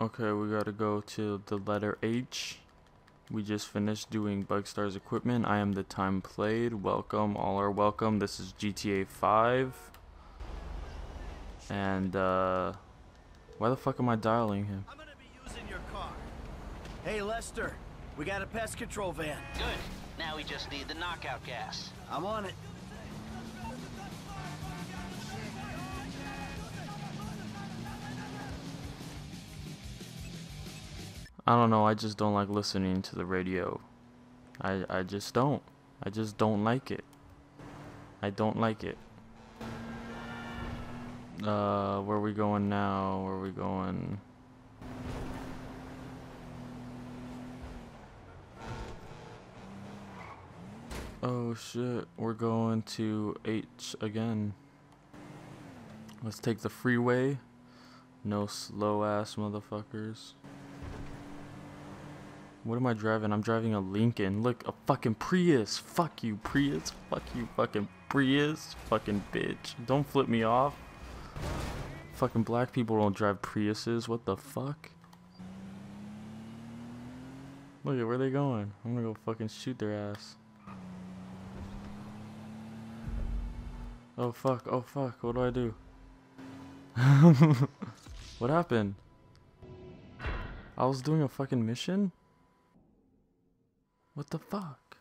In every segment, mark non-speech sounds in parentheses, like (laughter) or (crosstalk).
Okay, we gotta go to the letter H. We just finished doing Bugstar's equipment. I am the time played. Welcome, all are welcome. This is GTA 5. And, uh, why the fuck am I dialing him? I'm gonna be using your car. Hey, Lester, we got a pest control van. Good. Now we just need the knockout gas. I'm on it. I don't know, I just don't like listening to the radio. I I just don't. I just don't like it. I don't like it. Uh, where we going now? Where we going? Oh shit, we're going to H again. Let's take the freeway. No slow ass motherfuckers. What am I driving? I'm driving a Lincoln. Look, a fucking Prius. Fuck you, Prius. Fuck you, fucking Prius. Fucking bitch. Don't flip me off. Fucking black people don't drive Priuses. What the fuck? Look at where they going. I'm gonna go fucking shoot their ass. Oh fuck, oh fuck, what do I do? (laughs) what happened? I was doing a fucking mission? What the fuck?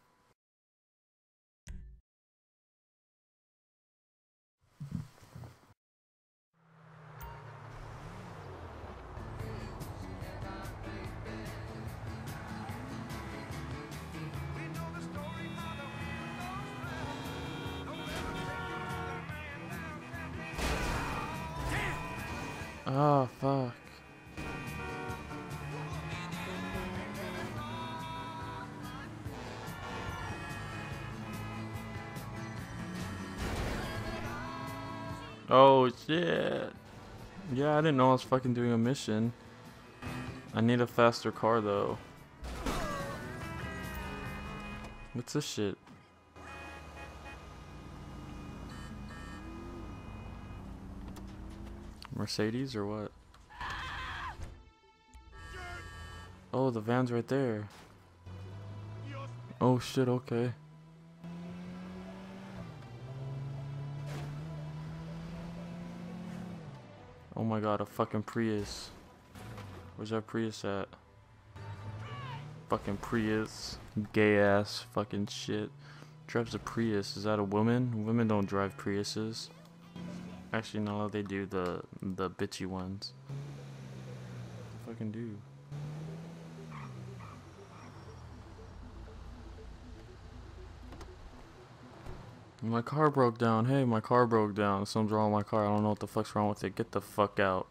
Ah, fuck. Oh shit. Yeah, I didn't know I was fucking doing a mission. I need a faster car though. What's this shit? Mercedes or what? Oh, the van's right there. Oh shit, okay. Oh my god, a fucking Prius. Where's our Prius at? Fucking Prius. Gay ass fucking shit. Drives a Prius. Is that a woman? Women don't drive Priuses. Actually, no, they do the the bitchy ones. Fucking do. My car broke down. Hey, my car broke down. Something's wrong with my car. I don't know what the fuck's wrong with it. Get the fuck out.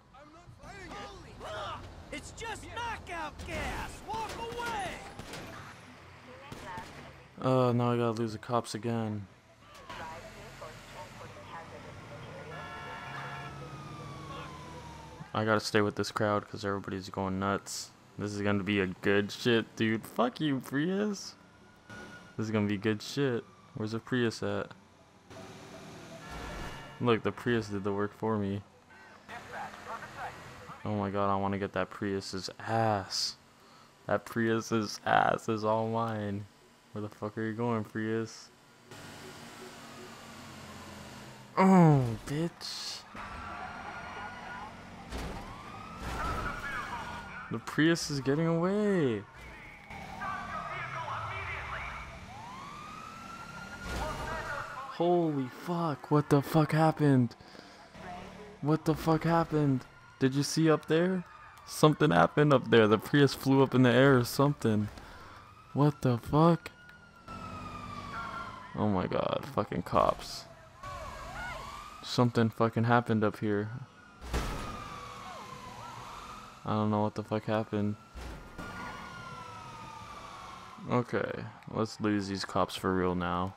Ugh, It's just knockout gas. Walk away. Uh, now I gotta lose the cops again. I gotta stay with this crowd because everybody's going nuts. This is gonna be a good shit, dude. Fuck you, Prius. This is gonna be good shit. Where's the Prius at? Look, the Prius did the work for me. Oh my god, I want to get that Prius's ass. That Prius's ass is all mine. Where the fuck are you going, Prius? Oh, bitch. The Prius is getting away. Holy fuck, what the fuck happened? What the fuck happened? Did you see up there? Something happened up there. The Prius flew up in the air or something. What the fuck? Oh my god, fucking cops. Something fucking happened up here. I don't know what the fuck happened. Okay, let's lose these cops for real now.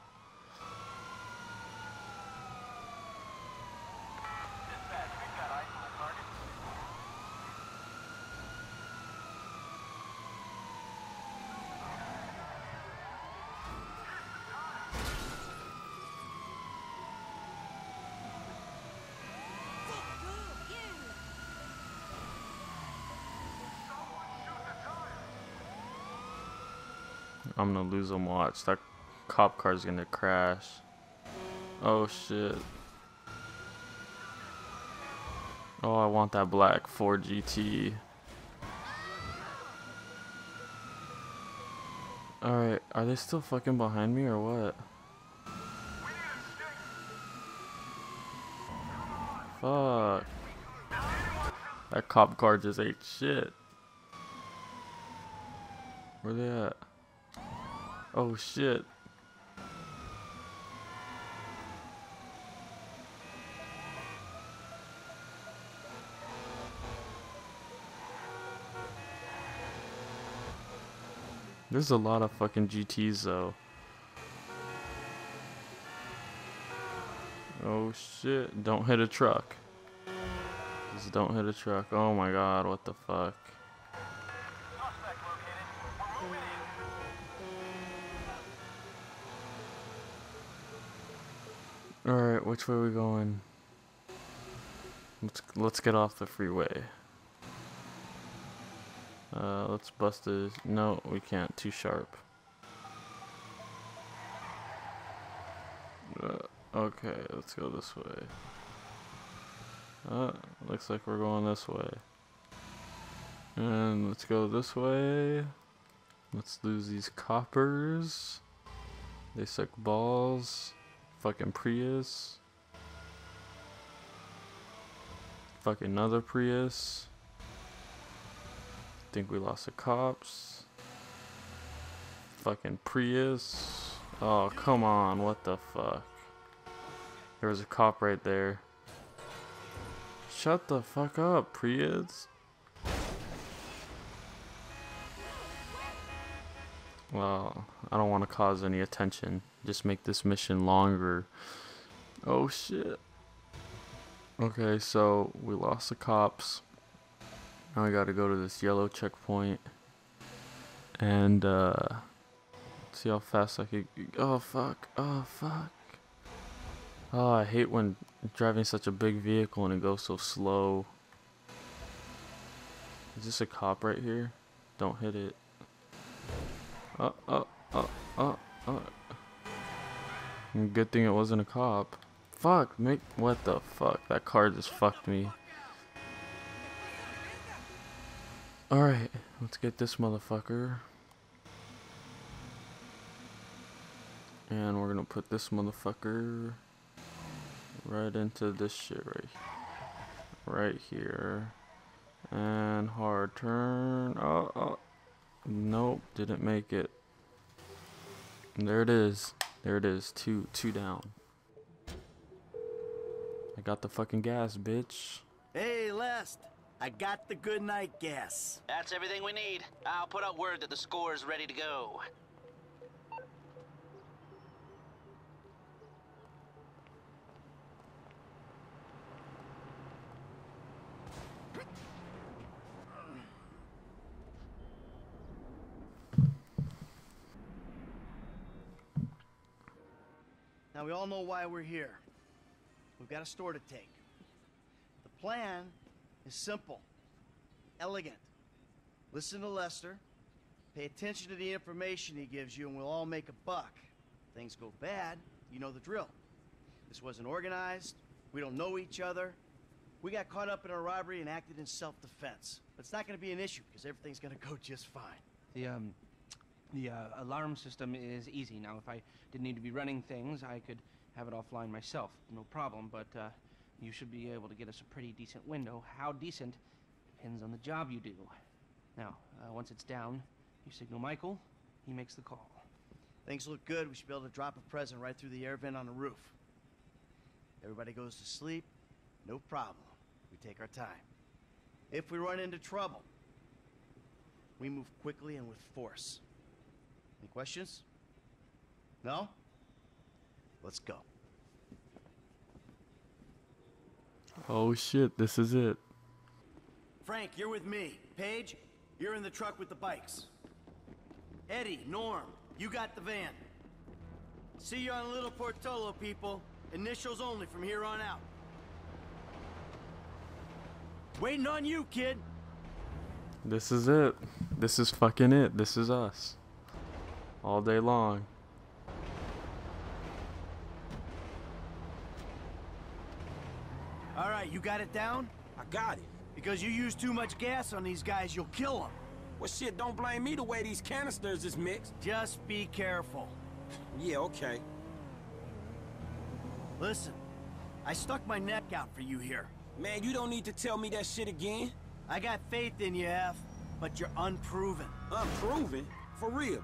I'm gonna lose them. Watch that cop car's gonna crash. Oh shit. Oh, I want that black Ford GT. Alright, are they still fucking behind me or what? Fuck. That cop car just ate shit. Where they at? Oh shit. There's a lot of fucking GTs though. Oh shit, don't hit a truck. Just don't hit a truck. Oh my god, what the fuck. Alright, which way are we going? Let's let's get off the freeway. Uh, let's bust this. No, we can't. Too sharp. Uh, okay, let's go this way. Uh, looks like we're going this way. And let's go this way. Let's lose these coppers. They suck balls. Fucking Prius. Fucking another Prius. Think we lost the cops. Fucking Prius. Oh, come on. What the fuck? There was a cop right there. Shut the fuck up, Prius. Well, I don't want to cause any attention. Just make this mission longer. Oh shit. Okay, so we lost the cops. Now we gotta go to this yellow checkpoint. And, uh, see how fast I could. Oh, fuck. Oh, fuck. Oh, I hate when driving such a big vehicle and it goes so slow. Is this a cop right here? Don't hit it. Oh, oh, oh, oh, oh. Good thing it wasn't a cop. Fuck, make. What the fuck? That car just fucked me. Alright, let's get this motherfucker. And we're gonna put this motherfucker right into this shit right right here. And hard turn. Oh, oh. Nope, didn't make it. And there it is. There it is. Two two down. I got the fucking gas, bitch. Hey, Lest. I got the good night gas. That's everything we need. I'll put out word that the score is ready to go. Now, we all know why we're here. We've got a store to take. The plan is simple, elegant. Listen to Lester, pay attention to the information he gives you, and we'll all make a buck. Things go bad, you know the drill. This wasn't organized, we don't know each other. We got caught up in a robbery and acted in self-defense. But it's not going to be an issue, because everything's going (laughs) to go just fine. The um, the uh, alarm system is easy. Now, if I didn't need to be running things, I could have it offline myself, no problem. But uh, you should be able to get us a pretty decent window. How decent depends on the job you do. Now, uh, once it's down, you signal Michael. He makes the call. Things look good. We should be able to drop a present right through the air vent on the roof. Everybody goes to sleep. No problem. We take our time. If we run into trouble, we move quickly and with force. Any questions? No? Let's go. Oh shit, this is it. Frank, you're with me. Paige, you're in the truck with the bikes. Eddie, Norm, you got the van. See you on Little Portola, people. Initials only from here on out. Waiting on you, kid. This is it. This is fucking it. This is us. All day long. All right, you got it down? I got it. Because you use too much gas on these guys, you'll kill them. Well, shit, don't blame me the way these canisters is mixed. Just be careful. Yeah, okay. Listen, I stuck my neck out for you here. Man, you don't need to tell me that shit again. I got faith in you, F, but you're unproven. Unproven? For real.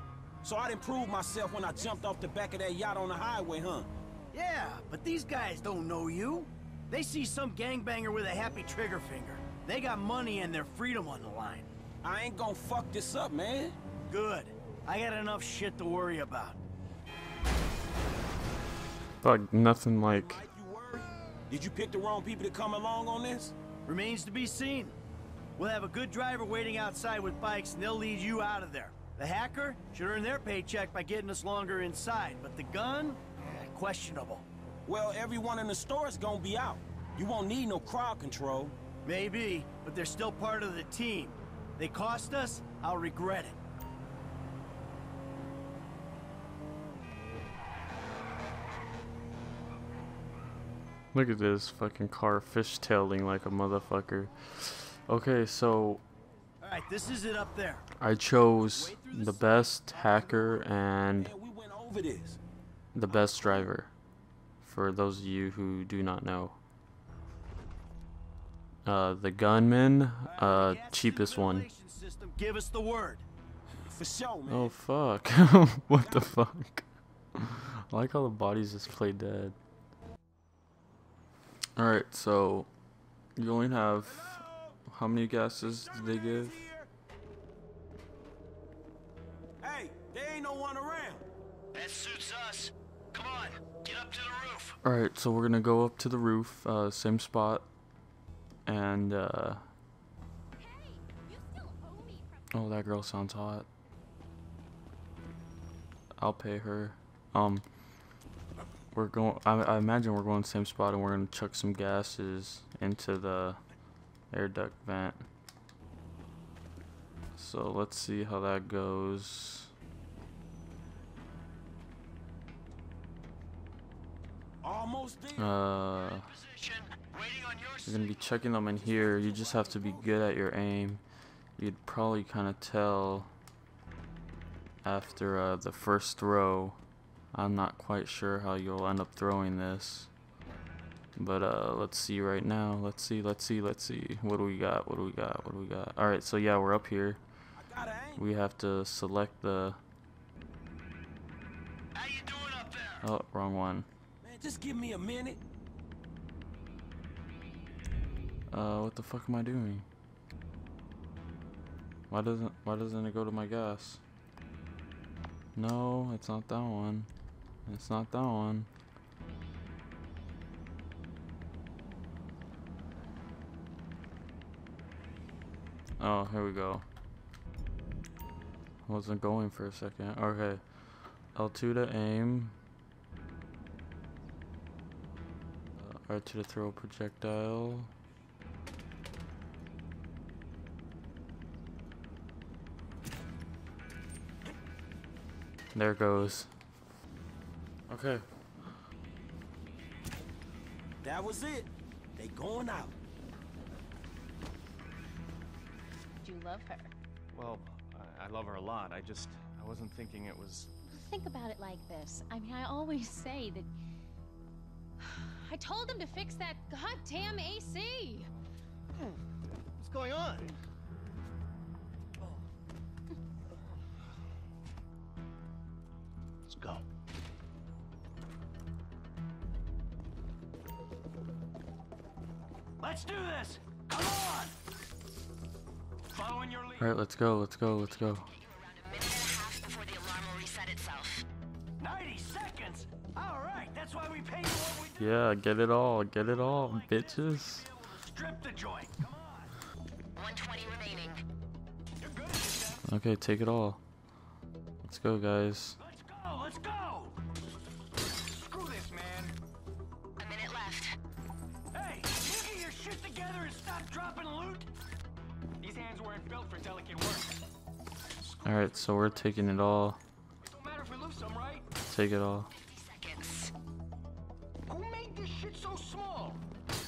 So I didn't prove myself when I jumped off the back of that yacht on the highway, huh? Yeah, but these guys don't know you. They see some gangbanger with a happy trigger finger. They got money and their freedom on the line. I ain't gonna fuck this up, man. Good. I got enough shit to worry about. Fuck, nothing like. Mike, you worried? Did you pick the wrong people to come along on this? Remains to be seen. We'll have a good driver waiting outside with bikes, and they'll lead you out of there. The hacker should earn their paycheck by getting us longer inside, but the gun? Eh, questionable. Well, everyone in the store is gonna be out. You won't need no crowd control. Maybe, but they're still part of the team. They cost us, I'll regret it. Look at this fucking car fishtailing like a motherfucker. Okay, so Alright, this is it up there. I chose the best hacker and Man, we went over this. the best driver. For those of you who do not know. Uh, the gunman, uh, cheapest one. give us the word. For sure, man. Oh fuck. (laughs) what the fuck? I like how the bodies just play dead. Alright, so you only have how many gases did they give? Hey, there ain't no one around. That suits us. Come on, get up to the roof. Alright, so we're gonna go up to the roof, uh, same spot. And uh Oh that girl sounds hot. I'll pay her. Um we're going I, I imagine we're going to the same spot and we're gonna chuck some gases into the air duct vent. So let's see how that goes. Almost. Uh You're gonna be checking them in here. You just have to be good at your aim. You'd probably kind of tell after uh, the first throw. I'm not quite sure how you'll end up throwing this. But uh, let's see right now. Let's see, let's see, let's see. What do we got? What do we got? What do we got? Alright, so yeah, we're up here. I gotta aim. We have to select the... How you doing up there? Oh, wrong one. Man, just give me a minute. Uh, what the fuck am I doing? Why doesn't why doesn't it go to my gas? No, it's not that one. It's not that one. Oh, here we go. Wasn't going for a second. Okay. L2 to aim. Uh, R2 to throw projectile. There goes. Okay. That was it. They going out. Love her? Well, I, I love her a lot. I just, I wasn't thinking it was. Think about it like this. I mean, I always say that. (sighs) I told him to fix that goddamn AC. What's going on? Let's go. Let's do this! Alright, that's why we pay you what we do. Yeah, get it all, get it all, bitches. Strip the joint. Come on. 120 remaining. You're good at this, Dad. Okay, take it all. Let's go, guys. Let's go, let's go! Screw this, man. A minute left. Hey, you get your shit together and stop dropping loot? Alright, so we're taking it all. It don't matter take it all. Who made this shit so small?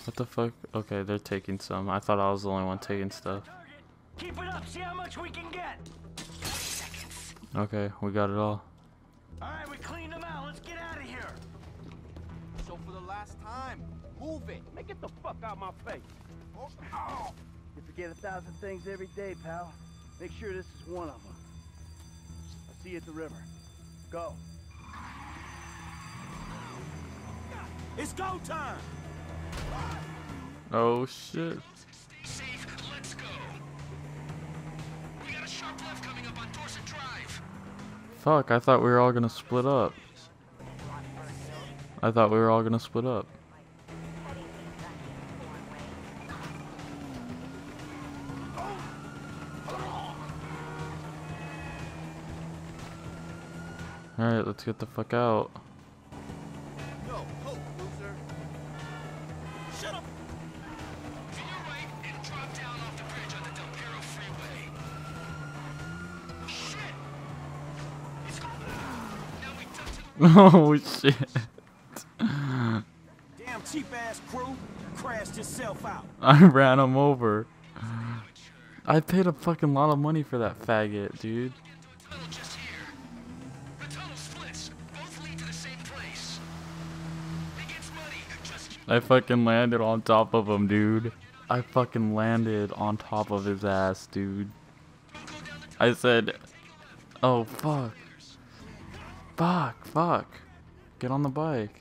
What the fuck? Okay, they're taking some. I thought I was the only one taking stuff. Keep it up, see how much we can get. Okay, we got it all. Alright, we cleaned them out. Let's get out of here. So for the last time, move it. Man, get the fuck out of my face. Oh, You forget a thousand things every day, pal. Make sure this is one of them. I'll see you at the river. Go. It's go time. Oh shit. Safe, let's go. We got a sharp left coming up on Dorset Drive. Fuck, I thought we were all gonna split up. I thought we were all gonna split up. Alright, let's get the fuck out. No, hope, loser. Shut up. To your right and drop down off the bridge on the Del Perro Freeway. Shit! It's. Now we duck to the (laughs) oh shit. Damn cheap ass crew. Crashed yourself out. (laughs) I ran him over. I paid a fucking lot of money for that faggot, dude. I fucking landed on top of him, dude. I fucking landed on top of his ass, dude. I said, oh fuck. Fuck, fuck. Get on the bike.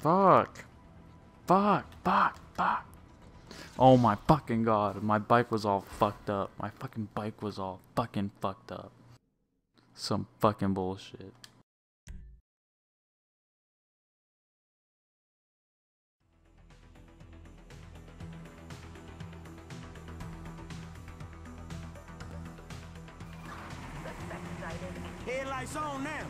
Fuck. Fuck, fuck, fuck. Oh my fucking god, my bike was all fucked up. My fucking bike was all fucking fucked up. Some fucking bullshit. Headlights on now.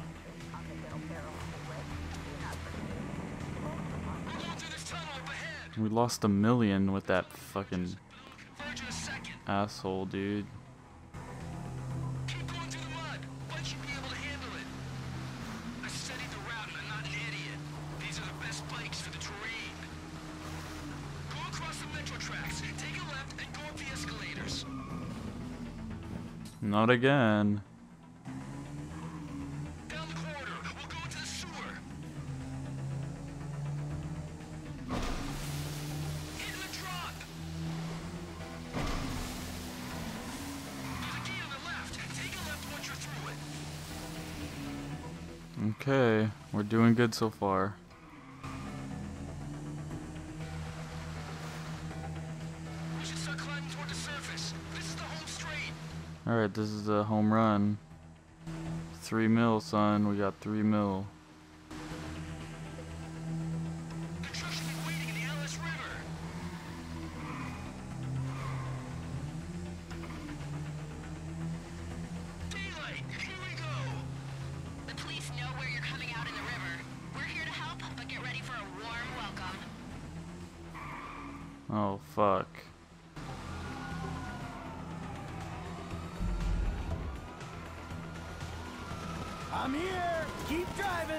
We lost a million with that fucking asshole, dude. Not going we're doing good so far. Alright, this is a home run. Three mil, son. We got three mil.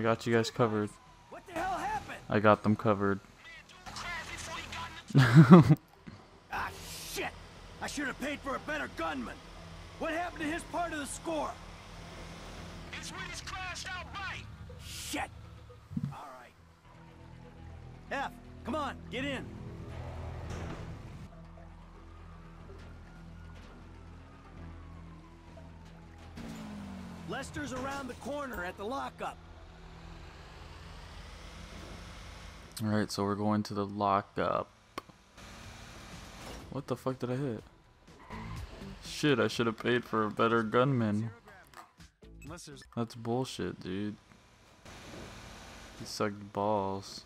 I got you guys covered. What the hell happened? I got them covered. (laughs) ah, shit! I should have paid for a better gunman. What happened to his part of the score? His wings crashed out right. Shit! All right. F, come on, get in. Lester's around the corner at the lockup. Alright, so we're going to the lockup. What the fuck did I hit? Shit, I should have paid for a better gunman. That's bullshit, dude. He sucked balls.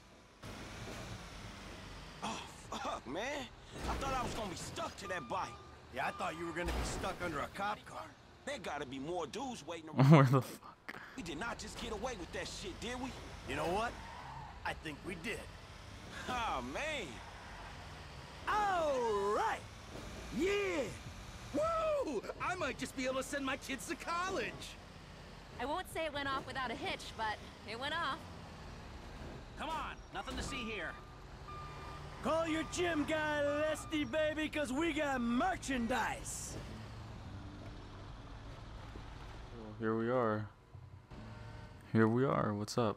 Oh, fuck, man. I thought I was gonna be stuck to that bike. Yeah, I thought you were gonna be stuck under a cop car. There gotta be more dudes waiting around. (laughs) Where the fuck? we did not just get away with that shit, did we? You know what? I think we did. Oh, man. All right. Yeah. Woo! I might just be able to send my kids to college. I won't say it went off without a hitch, but it went off. Come on, nothing to see here. Call your gym guy, Lesty, baby, because we got merchandise. Well, here we are. Here we are. What's up?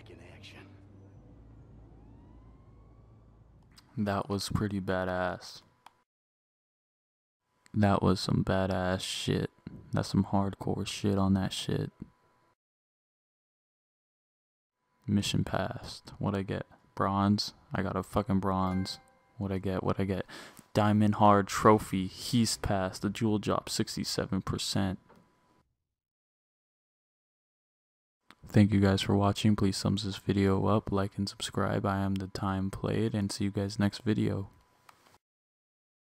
back in action. That was pretty badass. That was some badass shit. That's some hardcore shit on that shit. Mission passed. What I get? Bronze. I got a fucking bronze. What I get? What I get? Diamond hard trophy. He's passed. The jewel drop 67%. Thank you guys for watching. Please thumbs this video up, like and subscribe. I am the time played and see you guys next video.